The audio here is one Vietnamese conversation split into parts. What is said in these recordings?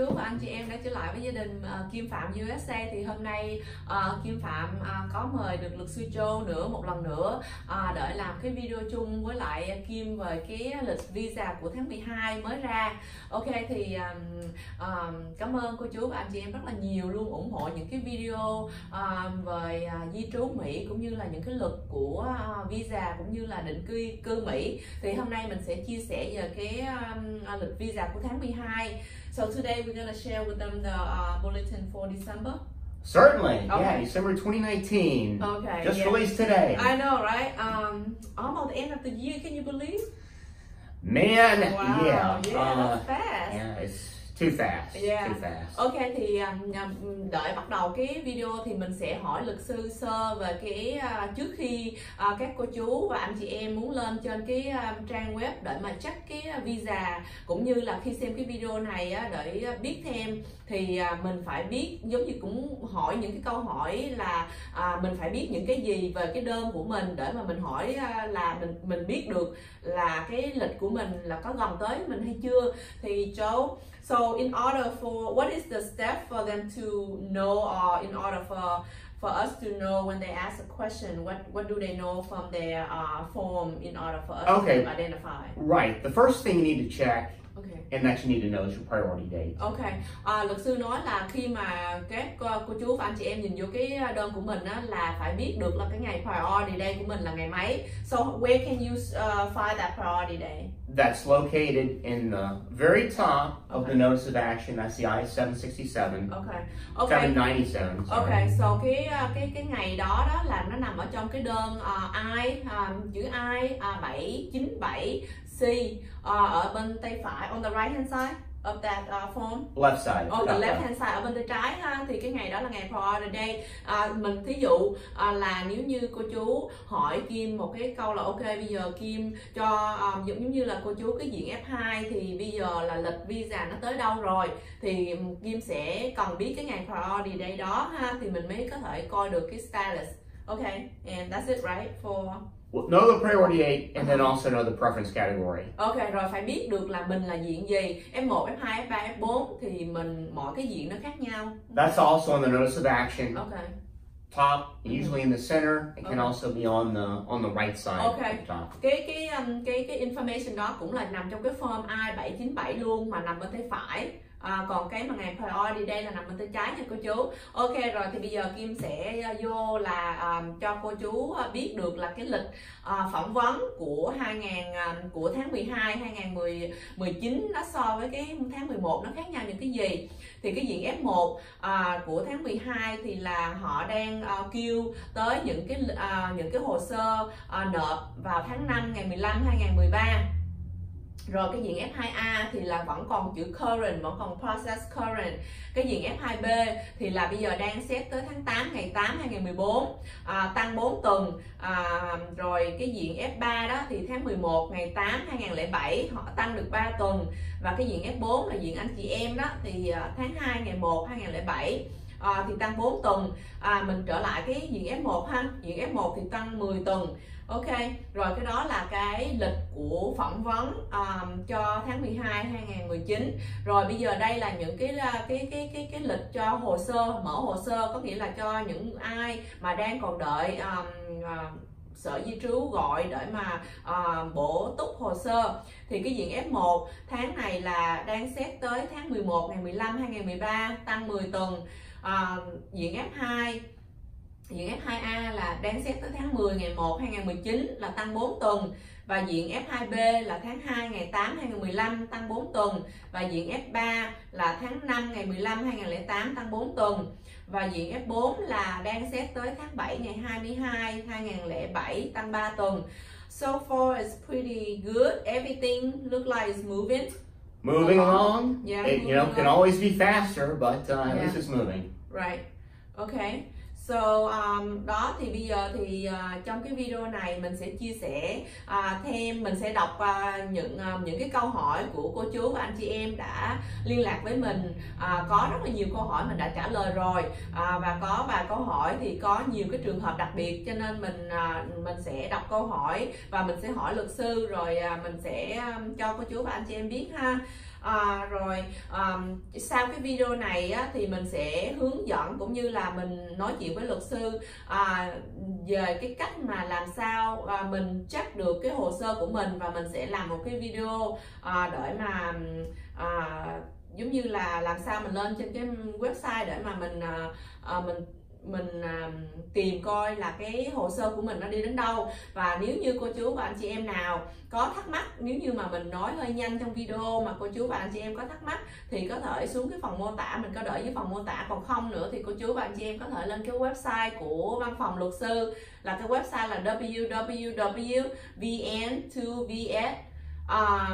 chú và anh chị em đã trở lại với gia đình uh, Kim Phạm USA thì hôm nay uh, Kim Phạm uh, có mời được luật sư Châu nữa một lần nữa uh, để làm cái video chung với lại Kim về cái lịch visa của tháng 12 mới ra. Ok thì um, um, cảm ơn cô chú và anh chị em rất là nhiều luôn ủng hộ những cái video um, về uh, di trú Mỹ cũng như là những cái luật của uh, visa cũng như là định cư cư Mỹ. Thì hôm nay mình sẽ chia sẻ về cái um, lịch visa của tháng 12 So today we're gonna share with them the uh, bulletin for December. Certainly, yeah, December 2019. Okay. Just yeah. released today. I know, right? Um, almost the end of the year. Can you believe? Man, Wow. yeah. Yeah, uh, that's fast. yeah, it's too fast. Yeah. Too fast. Ok thì um, um, đợi bắt đầu cái video thì mình sẽ hỏi luật sư sơ về cái uh, trước khi uh, các cô chú và anh chị em muốn lên trên cái um, trang web để mà check cái uh, visa cũng như là khi xem cái video này để biết thêm thì mình phải biết giống như cũng hỏi những cái câu hỏi là mình phải biết những cái gì về cái đơn của mình để mà mình hỏi là mình mình biết được là cái lịch của mình là có gần tới mình hay chưa thì Joe So in order for what is the step for them to know or in order for for us to know when they ask a question what what do they know from their uh, form in order for us Okay. to identify Right. The first thing you need to check okay and that you need to know is your priority date. Ok, à, luật sư nói là khi mà các cô, cô chú và anh chị em nhìn vô cái đơn của mình á, là phải biết được là cái ngày priority day của mình là ngày mấy. So where can you uh, find that priority day? That's located in the very top of Okay. the notice of action. That's the I-767. Ok, ok. 797. Ok, sorry. so cái cái cái ngày đó đó là nó nằm ở trong cái đơn uh, I uh, chữ I uh, 797 C uh, ở bên tay phải on the right hand side of that uh, form. Left side. On the left hand side ở bên tay trái ha thì cái ngày đó là ngày priority day à, mình thí dụ à, là nếu như cô chú hỏi Kim một cái câu là ok bây giờ Kim cho à, giống như là cô chú cái diện F2 thì bây giờ là lịch visa nó tới đâu rồi thì Kim sẽ cần biết cái ngày priority day đó ha thì mình mới có thể coi được cái status ok and that's it right for know the priority date and then also know the preference category. Ok rồi phải biết được là mình là diện gì F1, F2, F3, F4 thì mình mỗi cái diện nó khác nhau That's also on the notice of action. ok Top, usually in the center. It can Okay. also be on the on the right side Okay. at the top. cái cái um, cái cái information đó cũng là nằm trong cái form I797 luôn mà nằm bên tay phải à, còn cái mà ngày priority đây là nằm bên tay trái nha cô chú. Ok rồi thì bây giờ Kim sẽ à, vô là um, cho cô chú à, biết được là cái lịch uh, phỏng vấn của 2000 um, của tháng 12 2019 nó so với cái tháng 11 nó khác nhau những cái gì. Thì cái diện F1 à, của tháng 12 thì là họ đang uh, kêu tới những cái à, những cái hồ sơ à, nộp vào tháng 5 ngày 15 2013 rồi cái diện F2A thì là vẫn còn chữ current vẫn còn process current. Cái diện F2B thì là bây giờ đang xét tới tháng 8 ngày 8 2014 à, tăng 4 tuần. À, rồi cái diện F3 đó thì tháng 11 ngày 8 2007 họ tăng được 3 tuần. Và cái diện F4 là diện anh chị em đó thì à, tháng 2 ngày 1 2007 à, thì tăng 4 tuần. À, mình trở lại cái diện F1 ha. Diện F1 thì tăng 10 tuần. Ok, rồi cái đó là cái lịch của phỏng vấn um, cho tháng 12 2019. Rồi bây giờ đây là những cái uh, cái cái cái cái lịch cho hồ sơ, mở hồ sơ có nghĩa là cho những ai mà đang còn đợi um, uh, sở di trú gọi để mà uh, bổ túc hồ sơ thì cái diện F1 tháng này là đang xét tới tháng 11 ngày 15 2013 tăng 10 tuần uh, diện F2 diện F2A là đang xét tới tháng 10 ngày 1 2019 là tăng 4 tuần và diện F2B là tháng 2 ngày 8 2015 tăng 4 tuần và diện F3 là tháng 5 ngày 15 2008 tăng 4 tuần và diện F4 là đang xét tới tháng 7 ngày 22 2007 tăng 3 tuần So far it's pretty good. Everything look like it's moving. Moving Uh-huh. along. Yeah, It, you know, moving can always be faster, but uh, at Yeah. least it's moving. Right. Okay. So um, đó thì bây giờ thì uh, trong cái video này mình sẽ chia sẻ uh, thêm mình sẽ đọc uh, những uh, những cái câu hỏi của cô chú và anh chị em đã liên lạc với mình. Uh, có rất là nhiều câu hỏi mình đã trả lời rồi. Uh, và có vài câu hỏi thì có nhiều cái trường hợp đặc biệt cho nên mình uh, mình sẽ đọc câu hỏi và mình sẽ hỏi luật sư rồi uh, mình sẽ um, cho cô chú và anh chị em biết ha à, rồi um, sau cái video này á, thì mình sẽ hướng dẫn cũng như là mình nói chuyện với luật sư à, về cái cách mà làm sao à, mình check được cái hồ sơ của mình và mình sẽ làm một cái video à, để mà à, giống như là làm sao mình lên trên cái website để mà mình à, à, mình mình à, tìm coi là cái hồ sơ của mình nó đi đến đâu. Và nếu như cô chú và anh chị em nào có thắc mắc nếu như mà mình nói hơi nhanh trong video mà cô chú và anh chị em có thắc mắc thì có thể xuống cái phần mô tả mình có đợi dưới phần mô tả. Còn không nữa thì cô chú và anh chị em có thể lên cái website của văn phòng luật sư là cái website là www.vn2vs.us.com à,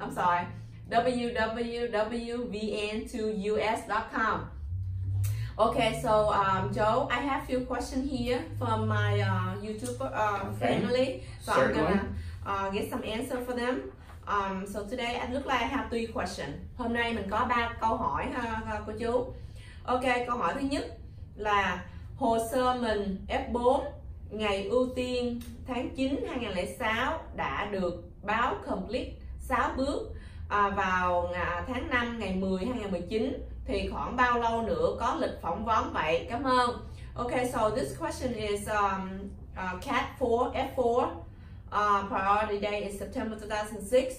I'm sorry www.vn2us.com Okay, so um, Joe, I have few questions here from my uh, YouTube uh, Okay. family, so Certainly. I'm gonna uh, get some answer for them. Um, so today, it look like I have three questions. Hôm nay mình có ba câu hỏi ha, cô chú. Ok, câu hỏi thứ nhất là hồ sơ mình F4 ngày ưu tiên tháng 9 2006 đã được báo complete 6 bước à, vào ngà- tháng 5 ngày 10 2019 thì khoảng bao lâu nữa có lịch phỏng vấn vậy? Cảm ơn. Okay, so this question is um, uh, CAT 4 F4 uh, priority date is September 2006.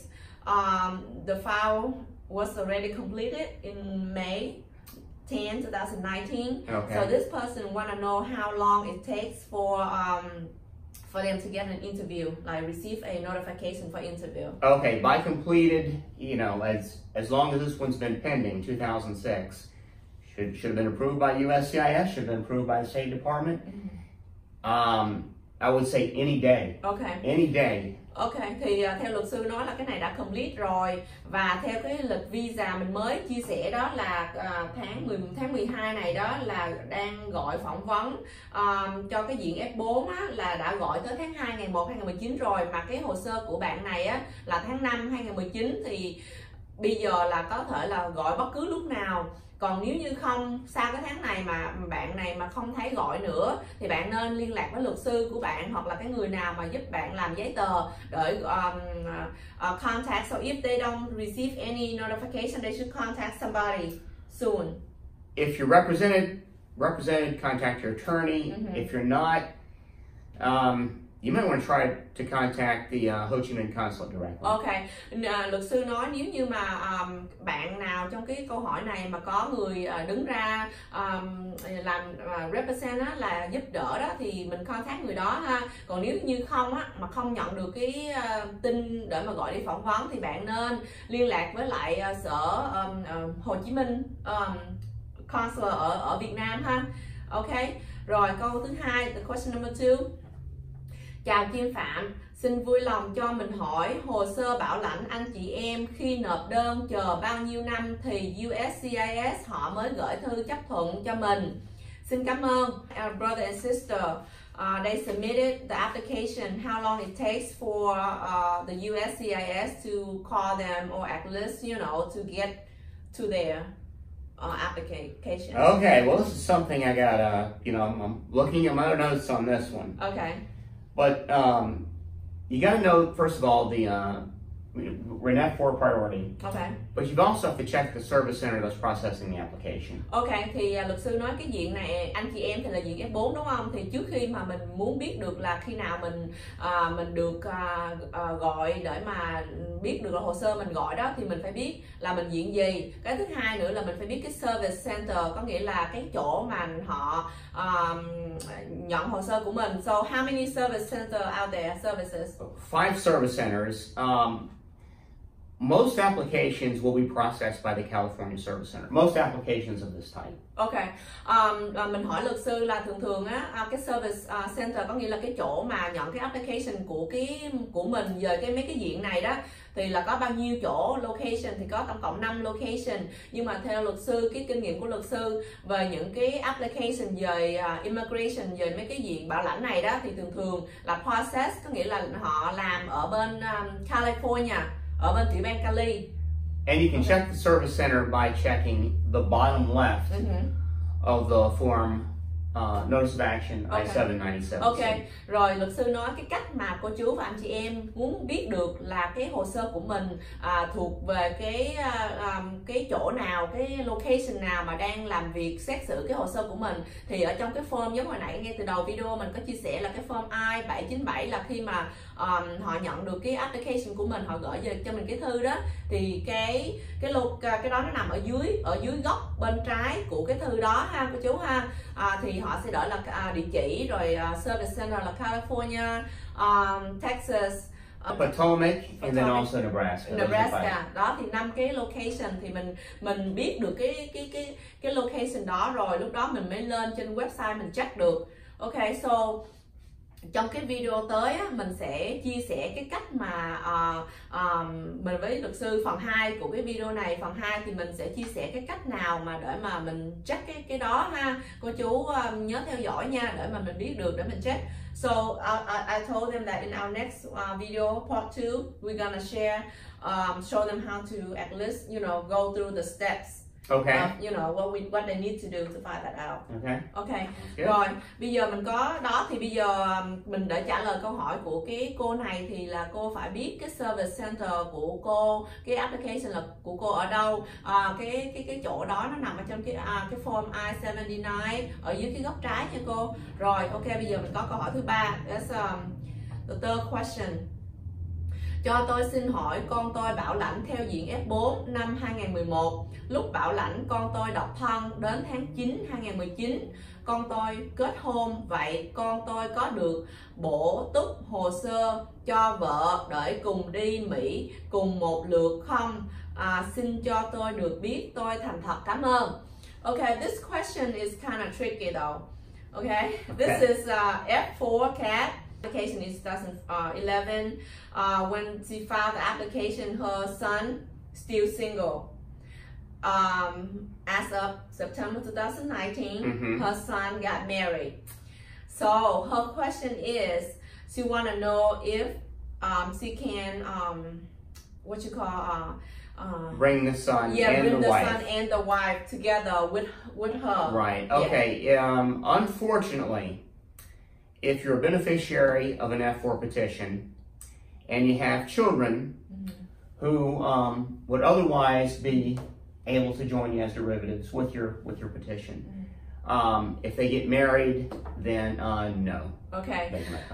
Um, the file was already completed in May 10, 2019. Okay. So this person want to know how long it takes for um, for them to get an interview, like receive a notification for interview. Okay, by completed, you know, as as long as this one's been pending, 2006, should should have been approved by USCIS, should have been approved by the State Department. Um, I would say any day, Okay. any day. Ok, thì à, theo luật sư nói là cái này đã complete rồi. Và theo cái lịch visa mình mới chia sẻ đó là à, tháng 10 tháng 12 này đó là đang gọi phỏng vấn à, cho cái diện F4 á, là đã gọi tới tháng 2 ngày 1 2019 rồi. Mà cái hồ sơ của bạn này á là tháng 5 2019 thì bây giờ là có thể là gọi bất cứ lúc nào còn nếu như không sau cái tháng này mà bạn này mà không thấy gọi nữa thì bạn nên liên lạc với luật sư của bạn hoặc là cái người nào mà giúp bạn làm giấy tờ để um, uh, contact so if they don't receive any notification they should contact somebody soon If you're represented, represented, contact your attorney. Mhm. If you're not, um, you might want to try to contact the uh, Ho Chi Minh consulate directly. Ok, uh, luật sư nói nếu như mà um, bạn nào trong cái câu hỏi này mà có người uh, đứng ra um, làm uh, represent á, là giúp đỡ đó thì mình contact người đó ha. Còn nếu như không á mà không nhận được cái uh, tin để mà gọi đi phỏng vấn thì bạn nên liên lạc với lại uh, sở um, uh, Hồ Chí Minh um, consulate ở ở Việt Nam ha. Ok. Rồi câu thứ hai, the question number two. Chào Kim Phạm, xin vui lòng cho mình hỏi hồ sơ bảo lãnh anh chị em khi nộp đơn chờ bao nhiêu năm thì USCIS họ mới gửi thư chấp thuận cho mình. Xin cảm ơn uh, brother and sister. Uh, they submitted the application. How long it takes for uh, the USCIS to call them or at least you know to get to their uh, application. Okay, well, this is something I got. Uh, you know, I'm, I'm looking at my notes on this one, Okay. But um, you got to know first of all the uh, we're in F4 priority, Okay. but you also have to check the service center that's processing the application. Ok thì à, luật sư nói cái diện này anh chị em thì là diện F4 đúng không? Thì trước khi mà mình muốn biết được là khi nào mình à, mình được à, à, gọi để mà biết được là hồ sơ mình gọi đó thì mình phải biết là mình diện gì. Cái thứ hai nữa là mình phải biết cái service center có nghĩa là cái chỗ mà họ à, nhận hồ sơ của mình. So how many service center out there services? Five service centers. Um, most applications will be processed by the California Service Center. Most applications of this type. Ok, um, uh, mình hỏi luật sư là thường thường á à, cái service à, center có nghĩa là cái chỗ mà nhận cái application của cái của mình về cái mấy cái diện này đó thì là có bao nhiêu chỗ location thì có tổng cộng 5 location nhưng mà theo luật sư cái kinh nghiệm của luật sư về những cái application về à, immigration về mấy cái diện bảo lãnh này đó thì thường thường là process có nghĩa là họ làm ở bên um, California ở bên tiểu bang Cali And you can check the service center by checking the bottom left Ừ hử. of the form uh, notice of action Okay. I-797. Ok, rồi luật sư nói cái cách mà cô chú và anh chị em muốn biết được là cái hồ sơ của mình à, thuộc về cái à, à, cái chỗ nào, cái location nào mà đang làm việc xét xử cái hồ sơ của mình thì ở trong cái form giống hồi nãy ngay từ đầu video mình có chia sẻ là cái form I-797 là khi mà um, họ nhận được cái application của mình họ gửi về cho mình cái thư đó thì cái cái lô cái đó nó nằm ở dưới ở dưới góc bên trái của cái thư đó ha cô chú ha à, thì họ sẽ đợi là à, địa chỉ rồi à, service center là California, um, Texas, uh, Potomac, and then Potomac. also Nebraska. Nebraska đó thì năm cái location thì mình mình biết được cái cái cái cái location đó rồi lúc đó mình mới lên trên website mình check được ok so trong cái video tới á, mình sẽ chia sẻ cái cách mà uh, uh, mình với luật sư phần 2 của cái video này. Phần 2 thì mình sẽ chia sẻ cái cách nào mà để mà mình check cái cái đó ha. Cô chú ờ, nhớ theo dõi nha để mà mình biết được để mình check. So uh, I, I told them that in our next uh, video part 2 we're gonna share um, show them how to at least you know go through the steps. Okay. of, you know what we what they need to do to find that out Okay. okay Good. rồi bây giờ mình có đó thì bây giờ um, mình để trả lời câu hỏi của cái cô này thì là cô phải biết cái service center của cô cái application là của cô ở đâu à, cái cái cái chỗ đó nó nằm ở trong cái à, cái form I-79 ở dưới cái góc trái nha cô rồi ok bây giờ mình có câu hỏi thứ ba that's um, the third question cho tôi xin hỏi con tôi bảo lãnh theo diện F4 năm 2011 Lúc bảo lãnh con tôi độc thân đến tháng 9 2019 Con tôi kết hôn Vậy con tôi có được bổ túc hồ sơ cho vợ để cùng đi Mỹ cùng một lượt không? À, xin cho tôi được biết tôi thành thật cảm ơn Okay, this question is kind of tricky though. Okay, this Okay. is uh, F4 CAT application is 2011. Uh, when she filed the application, her son still single. Um, as of September 2019, Mhm. her son got married. So her question is, she want to know if um, she can um, what you call uh, uh, Bring the son yeah, and bring the, the, wife. son and the wife together with with her. Right. Yeah. Okay. Um, unfortunately, if you're a beneficiary of an F4 petition and you have children Mm-hmm. who um, would otherwise be able to join you as derivatives with your with your petition, Mm-hmm. um, if they get married, then uh, no, Come.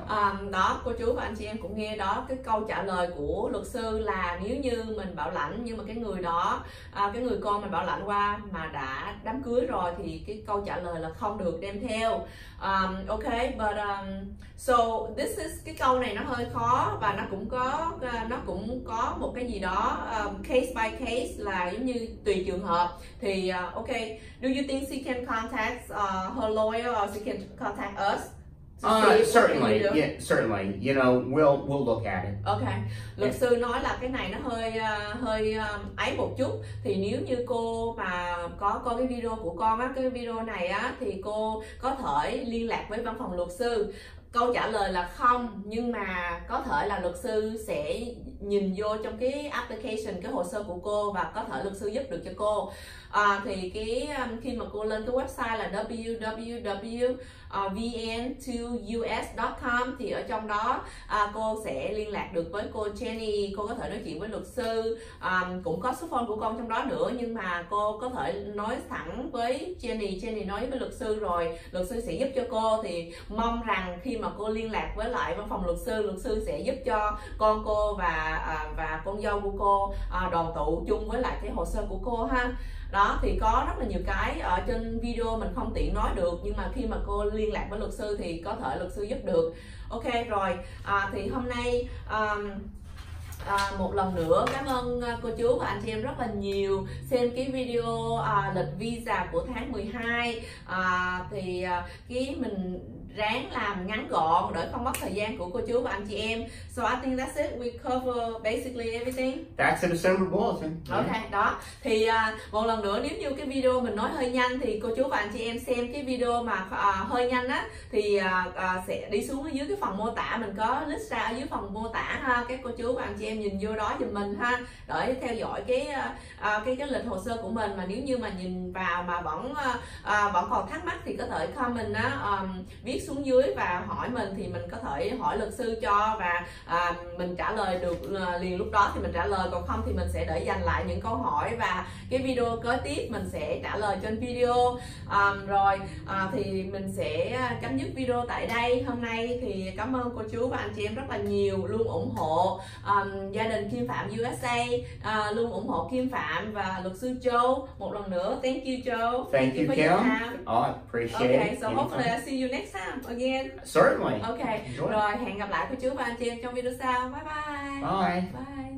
Um, đó cô chú và anh chị em cũng nghe đó cái câu trả lời của luật sư là nếu như mình bảo lãnh nhưng mà cái người đó à, cái người con mình bảo lãnh qua mà đã đám cưới rồi thì cái câu trả lời là không được đem theo. Um, ok but um, so this is cái câu này nó hơi khó và nó cũng có à, nó cũng có một cái gì đó um, case by case là giống như tùy trường hợp. Thì uh, ok do you think she can contact uh, her lawyer or she can contact us Uh, certainly, yeah, certainly. You know, we'll we'll look at it. Ok, luật sư nói là cái này nó hơi ờ, hơi ờ, ấy một chút thì nếu như cô mà có coi cái video của con á, cái video này á thì cô có thể liên lạc với văn phòng luật sư. Câu trả lời là không nhưng mà có thể là luật sư sẽ nhìn vô trong cái application cái hồ sơ của cô và có thể luật sư giúp được cho cô. À, thì cái um, khi mà cô lên cái website là www.vn2us.com thì ở trong đó à, cô sẽ liên lạc được với cô Jenny. Cô có thể nói chuyện với luật sư à, cũng có số phone của con trong đó nữa nhưng mà cô có thể nói thẳng với Jenny. Jenny nói với luật sư rồi luật sư sẽ giúp cho cô. Thì mong rằng khi mà cô liên lạc với lại văn phòng luật sư luật sư sẽ giúp cho con cô và à, và con dâu của cô à, đoàn tụ chung với lại cái hồ sơ của cô ha. Đó thì có rất là nhiều cái ở trên video mình không tiện nói được nhưng mà khi mà cô liên lạc với luật sư thì có thể luật sư giúp được. Ok rồi à, thì hôm nay um, À, một lần nữa cảm ơn à, cô chú và anh chị em rất là nhiều xem cái video à, lịch visa của tháng 12 à, thì à, cái mình ráng làm ngắn gọn để không mất thời gian của cô chú và anh chị em. So I think that's it. We cover basically everything. That's the December bulletin. Yeah. Ok, đó. Thì à, một lần nữa nếu như cái video mình nói hơi nhanh Thì cô chú và anh chị em xem cái video mà à, hơi nhanh á Thì à, à, sẽ đi xuống ở dưới cái phần mô tả. Mình có list ra ở dưới phần mô tả ha Các cô chú và anh chị em nhìn vô đó giùm mình ha. Để theo dõi cái à, cái cái lịch hồ sơ của mình. Mà nếu như mà nhìn vào mà vẫn à, vẫn còn thắc mắc thì có thể comment á um, viết xuống dưới và hỏi mình thì mình có thể hỏi luật sư cho và à, mình trả lời được à, liền lúc đó thì mình trả lời còn không thì mình sẽ để dành lại những câu hỏi và cái video kế tiếp mình sẽ trả lời trên video. Um, rồi à, thì mình sẽ chấm dứt video tại đây. Hôm nay thì cảm ơn cô chú và anh chị em rất là nhiều luôn ủng hộ um, gia đình Kim Phạm USA uh, luôn ủng hộ Kim Phạm và luật sư Joe một lần nữa thank you Joe thank, thank you, you Kim oh, appreciate okay so hopefully I see you next time again. Certainly. Okay. Enjoy. rồi hẹn gặp lại cô chú và anh chị em trong video sau. Bye bye. Bye. Bye